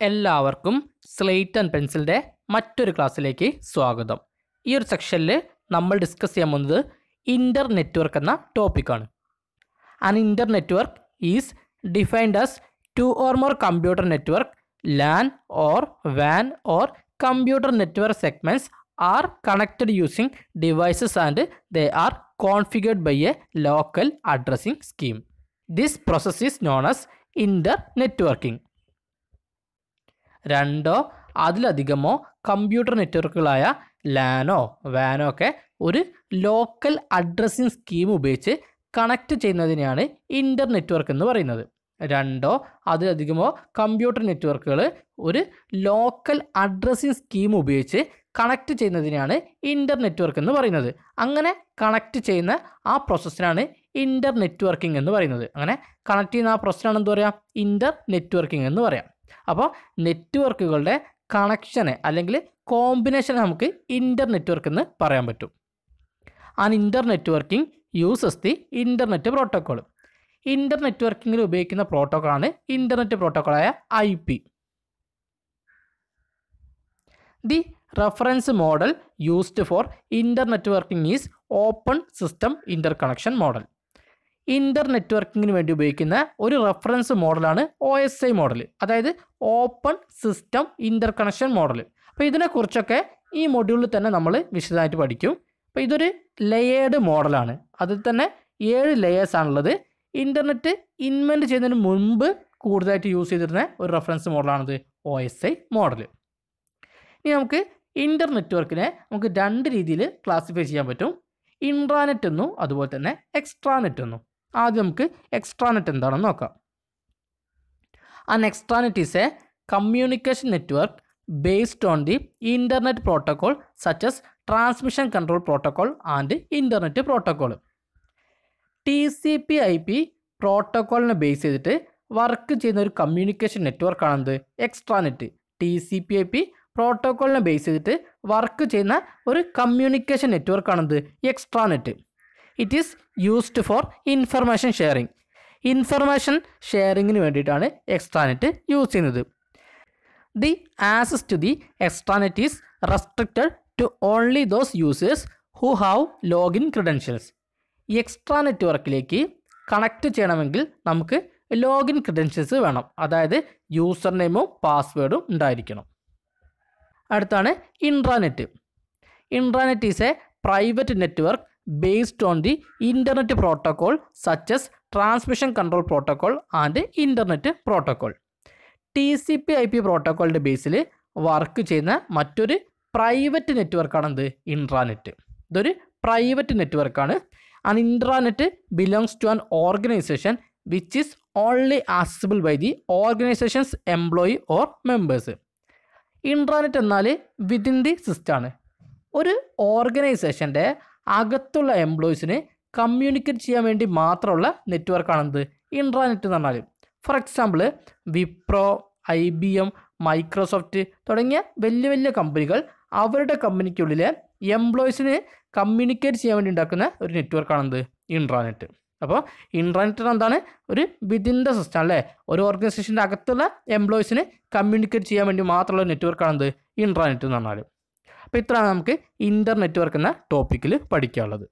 എല്ലാവർക്കും slate and പെൻസിലിന്റെ മറ്റൊരു ക്ലാസ്സിലേക്ക് സ്വാഗതം. ഈ ഒരു സെക്ഷനിൽ നമ്മൾ ഡിസ്കസ് ചെയ്യാൻ പോകുന്നത് ഇന്റർ നെറ്റ്വർക്ക് എന്ന ടോപ്പിക്കാണ് an inter network is defined as two or more computer network LAN or van or computer network segments are connected using devices and they are configured by a local addressing scheme this process is known as inter networking രണ്ടോ അതിലധികമോ computer നെറ്റ്വർക്കുകളായ ലാനോ വാനോ ഒക്കെ ഒരു local addressing scheme ഉപയോഗിച്ച് connect ചെയ്യുന്നതിനെയാണ് inter network എന്ന് പറയുന്നത്. രണ്ടോ അതിലധികമോ കമ്പ്യൂട്ടർ നെറ്റ്വർക്കുകൾ ഒരു ലോക്കൽ അഡ്രസ്സിംഗ് സ്കീം ഉപയോഗിച്ച് കണക്ട് ചെയ്യുന്നതിനെയാണ് ഇന്റർ നെറ്റ്വർക്ക് എന്ന് പറയുന്നത്. അങ്ങനെ കണക്ട് ചെയ്യുന്ന ആ പ്രോസസ്സിനാണ് ഇന്റർ നെറ്റ്വർക്കിംഗ് എന്ന് പറയുന്നത്. അങ്ങനെ കണക്ട് ചെയ്യുന്ന ആ പ്രോസസ്സിനാണ് എന്താ പറയുക ഇന്റർ നെറ്റ്വർക്കിംഗ് എന്ന് പറയാം. അപ്പോൾ നെറ്റ്വർക്കുകളുടെ കണക്ഷനെ അല്ലെങ്കിൽ കോമ്പിനേഷനെ നമുക്ക് ഇന്റർ നെറ്റ്വർക്ക് എന്ന് പറയാൻ പറ്റും. An internetworking uses the internet protocol Inter നെറ്റ്വർക്കിങ്ങിൽ ഉപയോഗിക്കുന്ന പ്രോട്ടോക്കോളാണ് internet പ്രോട്ടോക്കോളായ I P. The reference model used for internet working is open system interconnection model. Inter നെറ്റ്വർക്കിങ്ങിന് വേണ്ടി ഉപയോഗിക്കുന്ന ഒരു റെഫറൻസ് മോഡലാണ് ഒ എസ് ഐ മോഡൽ അതായത് open system interconnection model അപ്പോൾ ഇതിനെക്കുറിച്ചൊക്കെ ഈ മൊഡ്യൂളിൽ തന്നെ നമ്മൾ വിശദമായിട്ട് പഠിക്കും. അപ്പോൾ ഇതൊരു ലെയേർഡ് മോഡലാണ്. അതിൽ തന്നെ ഏഴ് ലെയേഴ്സ് ആണുള്ളത്. ഇന്റർനെറ്റ് ഇൻവെന്റ് ചെയ്യുന്നതിന് മുൻപ് കൂടുതലായിട്ട് യൂസ് ചെയ്തിരുന്ന ഒരു റെഫറൻസ് മോഡലാണിത് ഒ എസ് ഐ മോഡൽ ഇനി നമുക്ക് ഇന്റർ നെറ്റ്വർക്കിനെ നമുക്ക് രണ്ട് രീതിയിൽ ക്ലാസിഫൈ ചെയ്യാൻ പറ്റും. ഇൻട്രാനെറ്റ് എന്നും അതുപോലെ തന്നെ എക്സ്ട്രാനെറ്റ് എന്നും. ആദ്യം നമുക്ക് എക്സ്ട്രാനെറ്റ് എന്താണെന്ന് നോക്കാം. An extranet is a communication network based on the internet protocol such as transmission control protocol and internet protocol T C P I P പ്രോട്ടോക്കോളിനെ base ചെയ്തിട്ട് വർക്ക് ചെയ്യുന്ന ഒരു communication നെറ്റ്വർക്കാണെന്ത് extranet T C P I P പ്രോട്ടോക്കോളിനെ base ചെയ്തിട്ട് work ചെയ്യുന്ന ഒരു communication നെറ്റ്വർക്കാണെന്ത് extranet it is used for information sharing information ഷെയറിങ്ങിന് വേണ്ടിയിട്ടാണ് extranet use ചെയ്യുന്നത്. The access to the extranet is restricted to only those users who have login credentials extra നെറ്റ്വർക്കിലേക്ക് connect ചെയ്യണമെങ്കിൽ നമുക്ക് login credentials വേണം. അതായത് user നെയിമും പാസ്വേഡും ഉണ്ടായിരിക്കണം. അടുത്താണ് intranet intranet is a private network based on the internet protocol such as transmission control protocol and internet protocol T C P I P പ്രോട്ടോക്കോളിന്റെ ബേസിൽ വർക്ക് ചെയ്യുന്ന മറ്റൊരു പ്രൈവറ്റ് നെറ്റ്വർക്കാണ് എന്ത്? ഇൻട്രാനെറ്റ് ഇതൊരു പ്രൈവറ്റ് നെറ്റ്വർക്കാണ് and intranet belongs to an organisation which is only accessible by the organisations employee or members intranet എന്നാൽ within the സിസ്റ്റമാണ് ഒരു ഓർഗനൈസേഷന്റെ അകത്തുള്ള എംപ്ലോയീസിന് കമ്മ്യൂണിക്കേറ്റ് ചെയ്യാൻ വേണ്ടി മാത്രമുള്ള നെറ്റ്വർക്കാണെന്ത് ഇൻട്രാനെറ്റ് എന്ന് പറഞ്ഞാൽ for example Wipro I B M Microsoft തുടങ്ങിയ വലിയ വലിയ കമ്പനികൾ അവരുടെ കമ്പനിക്കുള്ളിലെ എംപ്ലോയീസിന് കമ്മ്യൂണിക്കേറ്റ് ചെയ്യാൻ വേണ്ടി ഉണ്ടാക്കുന്ന ഒരു നെറ്റ്വർക്കാണെന്ത് ഇൻട്രാനെറ്റ് അപ്പോൾ ഇൻട്രാനെറ്റ് എന്താണ്? ഒരു വിതിൻ ദ സിസ്റ്റം അല്ലേ? ഒരു ഓർഗനൈസേഷന്റെ അകത്തുള്ള എംപ്ലോയീസിന് കമ്മ്യൂണിക്കേറ്റ് ചെയ്യാൻ വേണ്ടി മാത്രമുള്ള നെറ്റ്വർക്കാണെന്ത് ഇൻട്രാനെറ്റ് എന്ന് പറഞ്ഞാൽ അപ്പോൾ ഇത്രയാണ് നമുക്ക് ഇന്റർ എന്ന ടോപ്പിക്കിൽ പഠിക്കാനുള്ളത്.